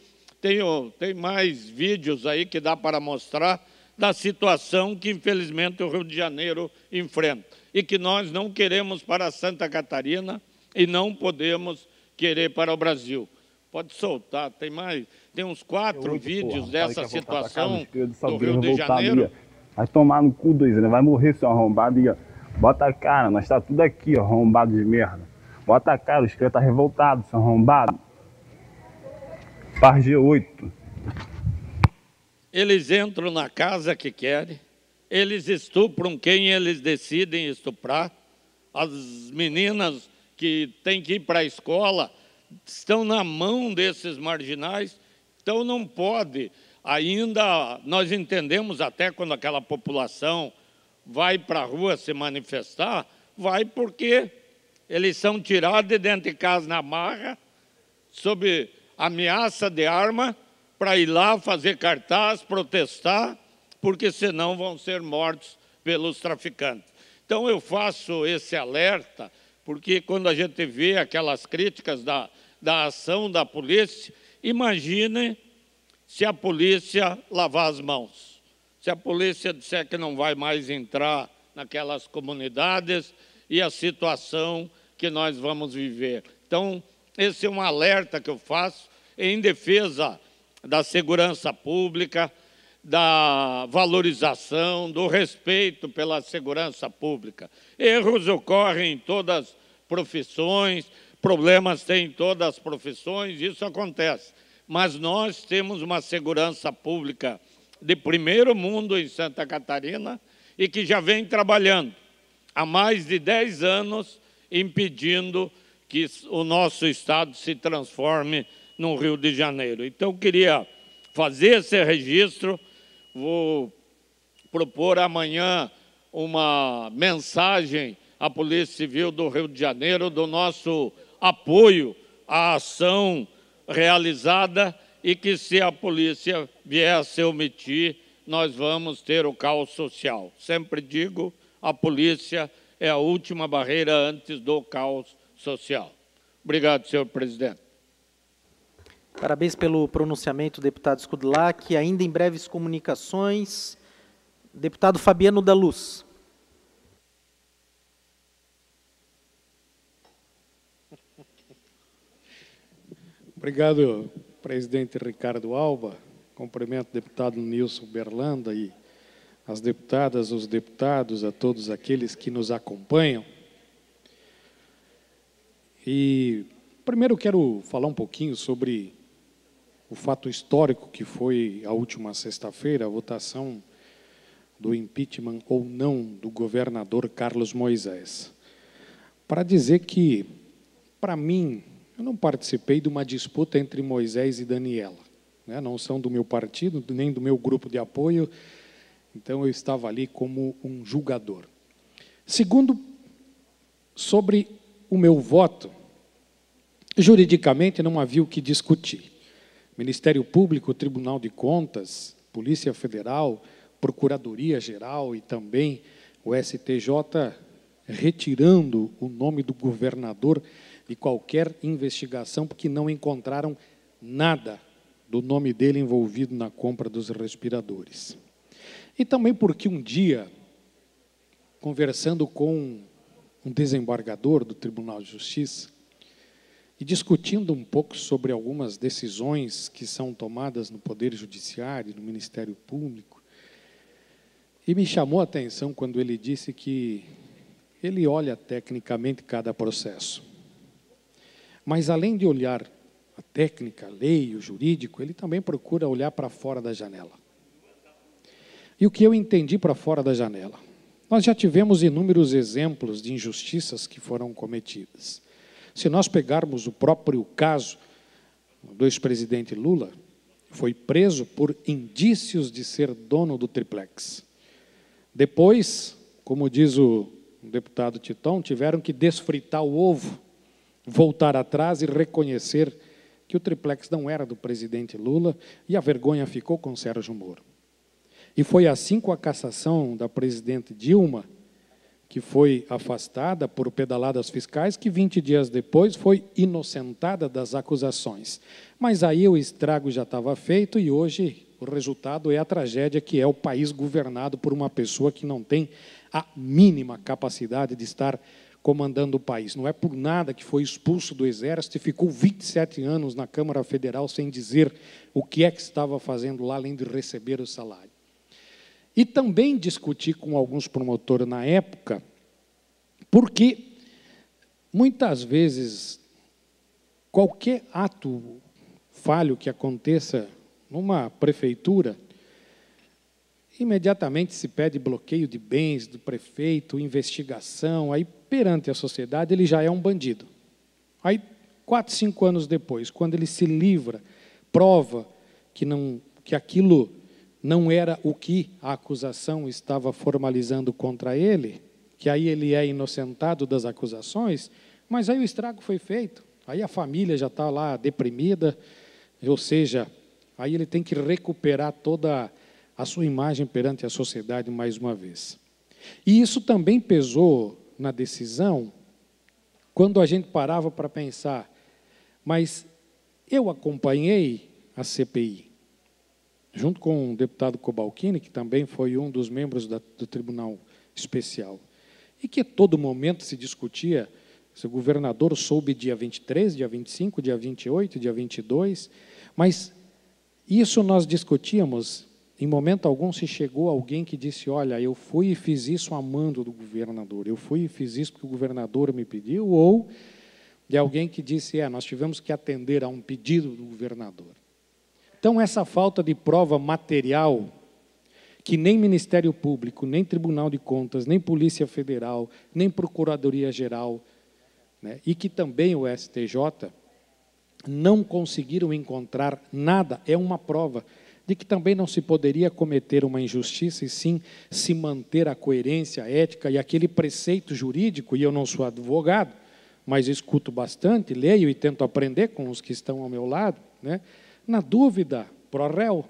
[SPEAKER 11] Tem, tem mais vídeos aí que dá para mostrar da situação que, infelizmente, o Rio de Janeiro enfrenta e que nós não queremos para Santa Catarina e não podemos querer para o Brasil. Pode soltar, tem mais, tem uns quatro vídeos porra, dessa situação do Rio de Janeiro.
[SPEAKER 15] Vai tomar no cu dois, né? vai morrer seu arrombado e bota a cara, nós tá tudo aqui, ó, arrombado de merda. Bota a cara, os caras tá revoltado, seu arrombado. Par G8.
[SPEAKER 11] Eles entram na casa que querem, eles estupram quem eles decidem estuprar. As meninas que têm que ir para a escola estão na mão desses marginais, então não pode. Ainda nós entendemos até quando aquela população vai para a rua se manifestar, vai porque eles são tirados de dentro de casa na marra, sob ameaça de arma, para ir lá fazer cartaz, protestar, porque senão vão ser mortos pelos traficantes. Então eu faço esse alerta porque quando a gente vê aquelas críticas da, da ação da polícia, imagine se a polícia lavar as mãos. Se a polícia disser que não vai mais entrar naquelas comunidades e a situação que nós vamos viver. Então, esse é um alerta que eu faço em defesa da segurança pública, da valorização, do respeito pela segurança pública. Erros ocorrem em todas as profissões, problemas tem em todas as profissões, isso acontece. Mas nós temos uma segurança pública de primeiro mundo em Santa Catarina e que já vem trabalhando há mais de 10 anos impedindo que o nosso Estado se transforme no Rio de Janeiro. Então, queria fazer esse registro, vou propor amanhã uma mensagem à Polícia Civil do Rio de Janeiro do nosso apoio à ação realizada e que se a polícia vier a se omitir, nós vamos ter o caos social. Sempre digo, a polícia é a última barreira antes do caos social. Obrigado, senhor presidente.
[SPEAKER 2] Parabéns pelo pronunciamento, deputado Scudlac. Ainda em breves comunicações, deputado Fabiano da Luz.
[SPEAKER 16] Obrigado, presidente Ricardo Alba. Cumprimento o deputado Nilson Berlanda e as deputadas, os deputados, a todos aqueles que nos acompanham. E primeiro quero falar um pouquinho sobre o fato histórico que foi a última sexta-feira, a votação do impeachment ou não do governador Carlos Moisés. Para dizer que, para mim, eu não participei de uma disputa entre Moisés e Daniela. Né? Não são do meu partido, nem do meu grupo de apoio, então eu estava ali como um julgador. Segundo, sobre o meu voto, juridicamente não havia o que discutir. Ministério Público, Tribunal de Contas, Polícia Federal, Procuradoria Geral e também o STJ retirando o nome do governador de qualquer investigação, porque não encontraram nada do nome dele envolvido na compra dos respiradores. E também porque um dia, conversando com um desembargador do Tribunal de Justiça, e discutindo um pouco sobre algumas decisões que são tomadas no Poder Judiciário, no Ministério Público, e me chamou a atenção quando ele disse que ele olha tecnicamente cada processo. Mas além de olhar a técnica, a lei, o jurídico, ele também procura olhar para fora da janela. E o que eu entendi para fora da janela? Nós já tivemos inúmeros exemplos de injustiças que foram cometidas. Se nós pegarmos o próprio caso do ex-presidente Lula, foi preso por indícios de ser dono do triplex. Depois, como diz o deputado Titão, tiveram que desfritar o ovo, voltar atrás e reconhecer que o triplex não era do presidente Lula e a vergonha ficou com Sérgio Moro. E foi assim com a cassação da presidente Dilma, que foi afastada por pedaladas fiscais, que 20 dias depois foi inocentada das acusações. Mas aí o estrago já estava feito e hoje o resultado é a tragédia que é o país governado por uma pessoa que não tem a mínima capacidade de estar comandando o país. Não é por nada que foi expulso do exército e ficou 27 anos na Câmara Federal sem dizer o que é que estava fazendo lá, além de receber o salário. E também discuti com alguns promotores na época, porque muitas vezes qualquer ato falho que aconteça numa prefeitura, imediatamente se pede bloqueio de bens do prefeito, investigação, aí perante a sociedade ele já é um bandido. Aí, quatro, cinco anos depois, quando ele se livra, prova que, não, que aquilo não era o que a acusação estava formalizando contra ele, que aí ele é inocentado das acusações, mas aí o estrago foi feito. Aí a família já está lá deprimida, ou seja, aí ele tem que recuperar toda a sua imagem perante a sociedade mais uma vez. E isso também pesou na decisão quando a gente parava para pensar, mas eu acompanhei a CPI, junto com o deputado Cobalcini, que também foi um dos membros da, do Tribunal Especial, e que a todo momento se discutia se o governador soube dia 23, dia 25, dia 28, dia 22, mas isso nós discutíamos, em momento algum se chegou alguém que disse: Olha, eu fui e fiz isso amando do governador, eu fui e fiz isso porque o governador me pediu, ou de alguém que disse: É, nós tivemos que atender a um pedido do governador. Então, essa falta de prova material, que nem Ministério Público, nem Tribunal de Contas, nem Polícia Federal, nem Procuradoria Geral, né, e que também o STJ não conseguiram encontrar nada, é uma prova de que também não se poderia cometer uma injustiça e sim se manter a coerência ética e aquele preceito jurídico, e eu não sou advogado, mas escuto bastante, leio e tento aprender com os que estão ao meu lado, né? na dúvida, pro réu.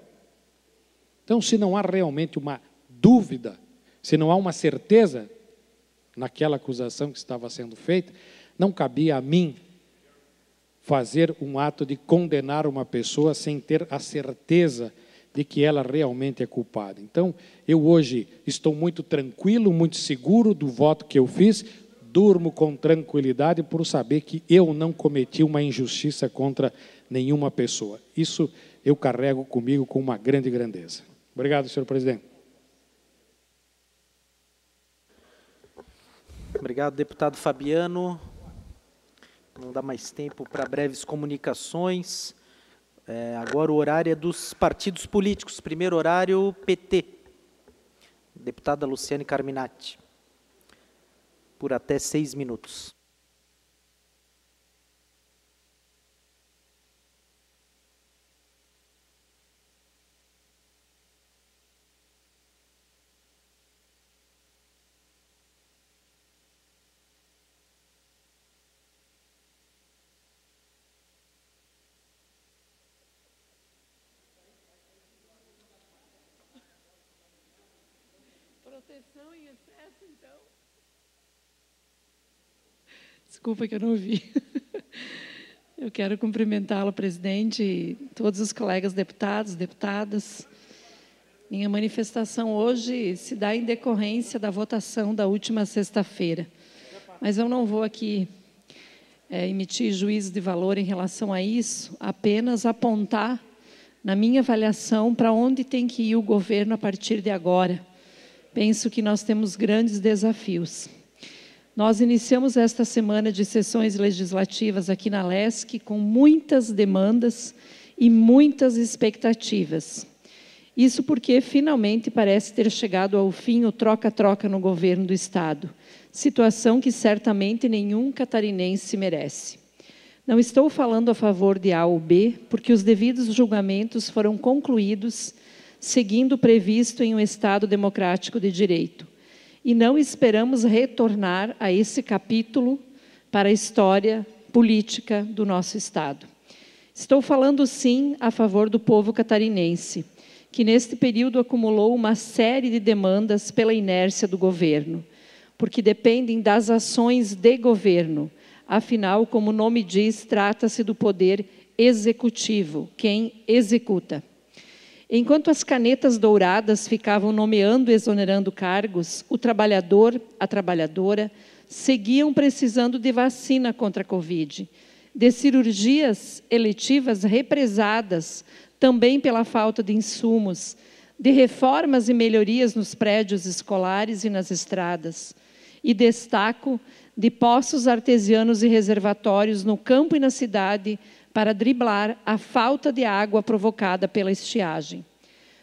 [SPEAKER 16] Então, se não há realmente uma dúvida, se não há uma certeza naquela acusação que estava sendo feita, não cabia a mim fazer um ato de condenar uma pessoa sem ter a certeza de que ela realmente é culpada. Então, eu hoje estou muito tranquilo, muito seguro do voto que eu fiz, durmo com tranquilidade por saber que eu não cometi uma injustiça contra nenhuma pessoa. Isso eu carrego comigo com uma grande grandeza. Obrigado, senhor presidente.
[SPEAKER 2] Obrigado, deputado Fabiano. Não dá mais tempo para breves comunicações. É, agora o horário é dos partidos políticos. Primeiro horário, PT. Deputada Luciane Carminati. Por até seis minutos.
[SPEAKER 17] Desculpa que eu não ouvi. Eu quero cumprimentá-lo, presidente, e todos os colegas deputados, deputadas. Minha manifestação hoje se dá em decorrência da votação da última sexta-feira. Mas eu não vou aqui é, emitir juízo de valor em relação a isso, apenas apontar, na minha avaliação, para onde tem que ir o governo a partir de agora penso que nós temos grandes desafios. Nós iniciamos esta semana de sessões legislativas aqui na LESC com muitas demandas e muitas expectativas. Isso porque finalmente parece ter chegado ao fim o troca-troca no governo do Estado, situação que certamente nenhum catarinense merece. Não estou falando a favor de A ou B, porque os devidos julgamentos foram concluídos seguindo o previsto em um Estado democrático de direito. E não esperamos retornar a esse capítulo para a história política do nosso Estado. Estou falando, sim, a favor do povo catarinense, que neste período acumulou uma série de demandas pela inércia do governo, porque dependem das ações de governo. Afinal, como o nome diz, trata-se do poder executivo, quem executa. Enquanto as canetas douradas ficavam nomeando e exonerando cargos, o trabalhador, a trabalhadora, seguiam precisando de vacina contra a Covid, de cirurgias eletivas represadas, também pela falta de insumos, de reformas e melhorias nos prédios escolares e nas estradas, e destaco de poços artesianos e reservatórios no campo e na cidade para driblar a falta de água provocada pela estiagem.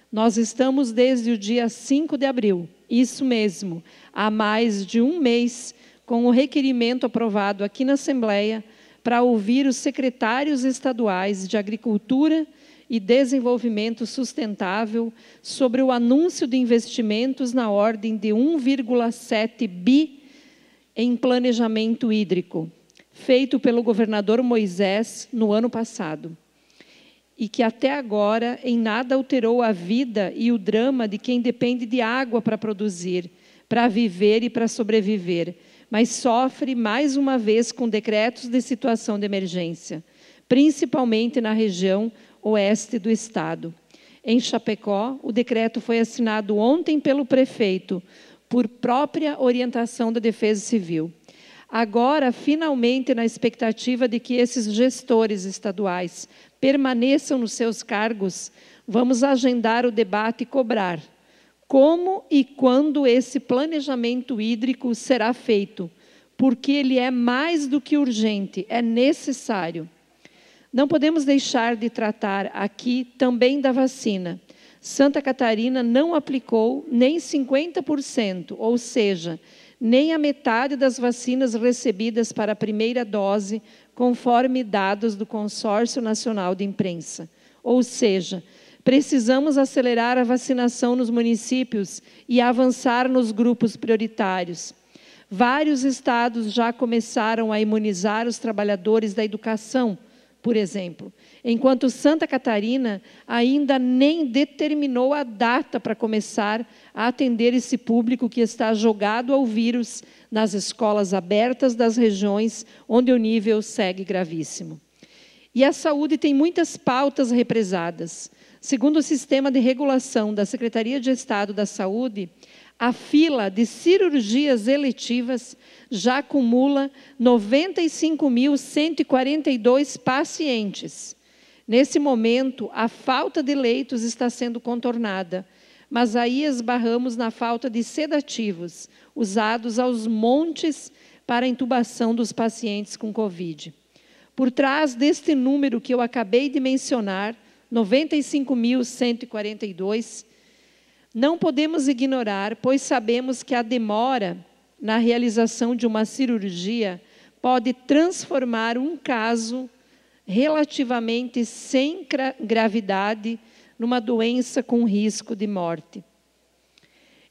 [SPEAKER 17] Nós estamos desde o dia 5 de abril, isso mesmo, há mais de um mês, com o requerimento aprovado aqui na Assembleia para ouvir os secretários estaduais de Agricultura e Desenvolvimento Sustentável sobre o anúncio de investimentos na ordem de 1,7 bi em planejamento hídrico, feito pelo governador Moisés no ano passado, e que até agora em nada alterou a vida e o drama de quem depende de água para produzir, para viver e para sobreviver, mas sofre mais uma vez com decretos de situação de emergência, principalmente na região oeste do estado. Em Chapecó, o decreto foi assinado ontem pelo prefeito, por própria orientação da Defesa Civil. Agora, finalmente, na expectativa de que esses gestores estaduais permaneçam nos seus cargos, vamos agendar o debate e cobrar como e quando esse planejamento hídrico será feito, porque ele é mais do que urgente, é necessário. Não podemos deixar de tratar aqui também da vacina. Santa Catarina não aplicou nem 50%, ou seja, nem a metade das vacinas recebidas para a primeira dose, conforme dados do Consórcio Nacional de Imprensa. Ou seja, precisamos acelerar a vacinação nos municípios e avançar nos grupos prioritários. Vários estados já começaram a imunizar os trabalhadores da educação, por exemplo, enquanto Santa Catarina ainda nem determinou a data para começar a atender esse público que está jogado ao vírus nas escolas abertas das regiões onde o nível segue gravíssimo. E a saúde tem muitas pautas represadas. Segundo o sistema de regulação da Secretaria de Estado da Saúde, A fila de cirurgias eletivas já acumula 95.142 pacientes. Nesse momento, a falta de leitos está sendo contornada, mas aí esbarramos na falta de sedativos, usados aos montes para a intubação dos pacientes com Covid. Por trás deste número que eu acabei de mencionar, 95.142, não podemos ignorar, pois sabemos que a demora na realização de uma cirurgia pode transformar um caso relativamente sem gravidade numa doença com risco de morte.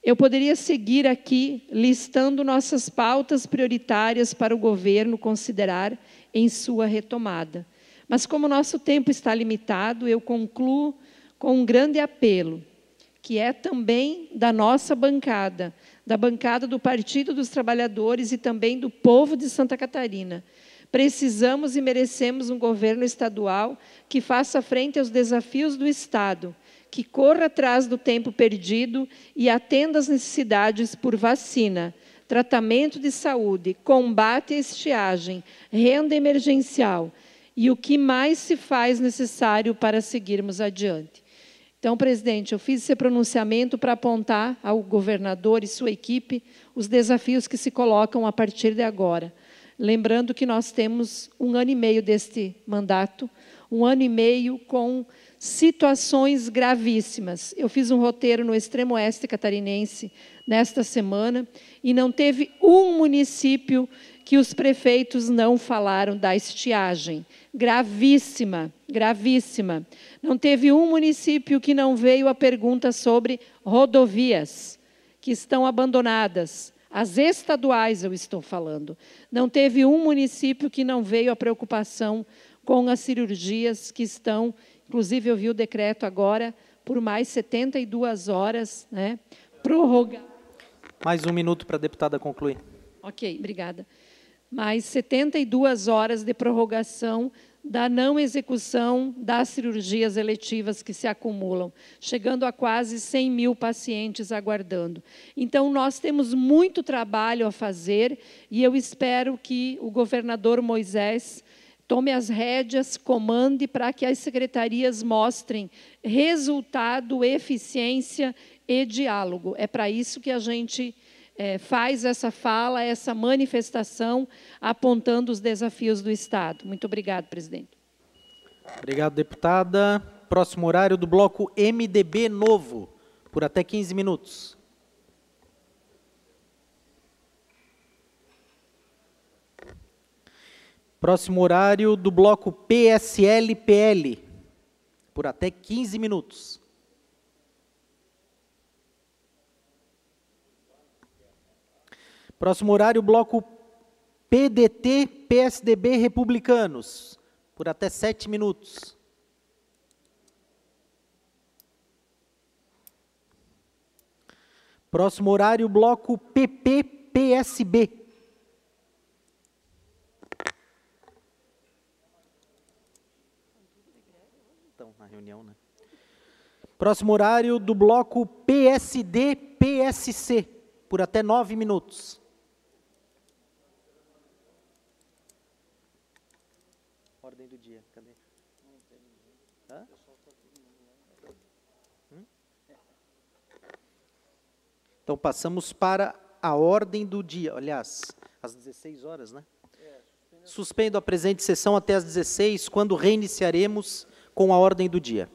[SPEAKER 17] Eu poderia seguir aqui listando nossas pautas prioritárias para o governo considerar em sua retomada. Mas, como nosso tempo está limitado, eu concluo com um grande apelo, que é também da nossa bancada, da bancada do Partido dos Trabalhadores e também do povo de Santa Catarina. Precisamos e merecemos um governo estadual que faça frente aos desafios do Estado que corra atrás do tempo perdido e atenda às necessidades por vacina, tratamento de saúde, combate à estiagem, renda emergencial e o que mais se faz necessário para seguirmos adiante. Então, presidente, eu fiz esse pronunciamento para apontar ao governador e sua equipe os desafios que se colocam a partir de agora. Lembrando que nós temos um ano e meio deste mandato, um ano e meio com situações gravíssimas. Eu fiz um roteiro no extremo oeste catarinense nesta semana e não teve um município que os prefeitos não falaram da estiagem. Gravíssima, gravíssima. Não teve um município que não veio a pergunta sobre rodovias que estão abandonadas. As estaduais eu estou falando. Não teve um município que não veio a preocupação com as cirurgias que estão Inclusive, eu vi o decreto agora por mais 72 horas, né, prorrogar.
[SPEAKER 2] Mais um minuto para a deputada concluir.
[SPEAKER 17] Ok, obrigada. Mais 72 horas de prorrogação da não execução das cirurgias eletivas que se acumulam, chegando a quase 100 mil pacientes aguardando. Então, nós temos muito trabalho a fazer e eu espero que o governador Moisés Tome as rédeas, comande para que as secretarias mostrem resultado, eficiência e diálogo. É para isso que a gente é, faz essa fala, essa manifestação, apontando os desafios do Estado. Muito obrigado, presidente.
[SPEAKER 2] Obrigado, deputada. Próximo horário do bloco MDB novo, por até 15 minutos. Próximo horário do bloco PSL-PL, por até 15 minutos. Próximo horário, bloco PDT, PSDB, Republicanos, por até 7 minutos. Próximo horário, bloco PP, PSB, reunião, né? Próximo horário do bloco PSD-PSC, por até nove minutos. Ordem do dia, cadê? Hã? Hum? Então, passamos para a ordem do dia. Aliás, às 16 horas, né? Suspendo a presente sessão até às 16, quando reiniciaremos com a ordem do dia.